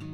It's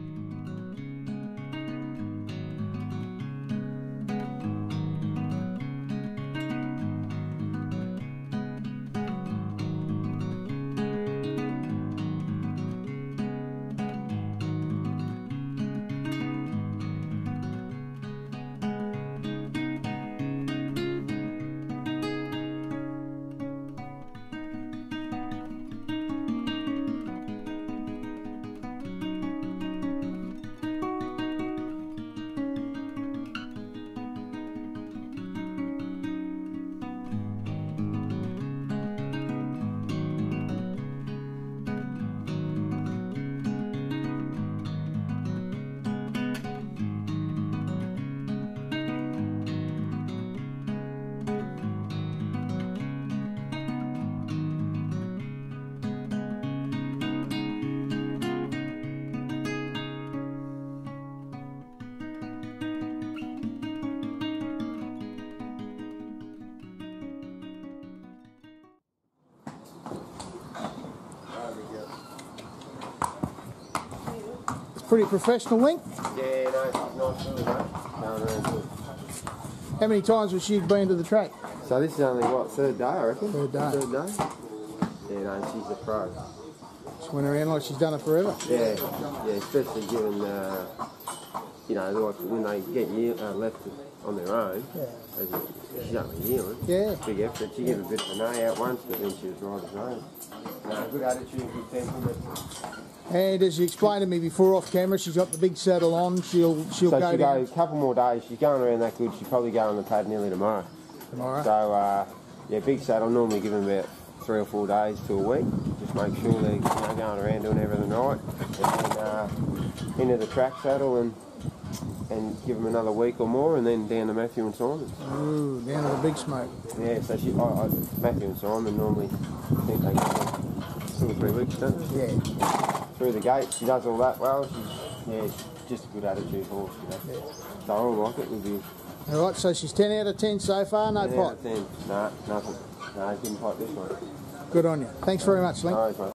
pretty professional length? Yeah, no, nice really, mate. Around good. How many times has she been to the track? So this is only what third day, I reckon. Third day. Third day. Yeah, no, she's a pro. She went around like she's done it forever. Yeah, yeah, especially given, uh, you know, like when they get ye- uh, left on their own. Yeah. As a, she's only yearling. Yeah. Big effort. She gave a bit of an A out once, but then she was right as rain. No, good attitude, good temperament. And as you explained to me before off camera, she's got the big saddle on. She'll she'll So go she down goes a couple more days. She's going around that good. She'll probably go on the pad nearly tomorrow. tomorrow. So uh, yeah, big saddle. Normally give them about three or four days to a week. Just make sure they're you know, going around doing everything right. And then uh, into the track saddle and and give them another week or more, and then down to Matthew and Simon. Ooh, down to the big smoke. Yeah, so she, I, I, Matthew and Simon normally think they go two or three weeks, they? Yeah. Through the gate, she does all that well. She's yeah, just a good attitude horse, you know. So I like it with you. All right, so she's 10 out of 10 so far, no 10 out pot. of 10. Nah, nothing. No, didn't pot this one. Good on you. Thanks very much, Linc. All right, mate.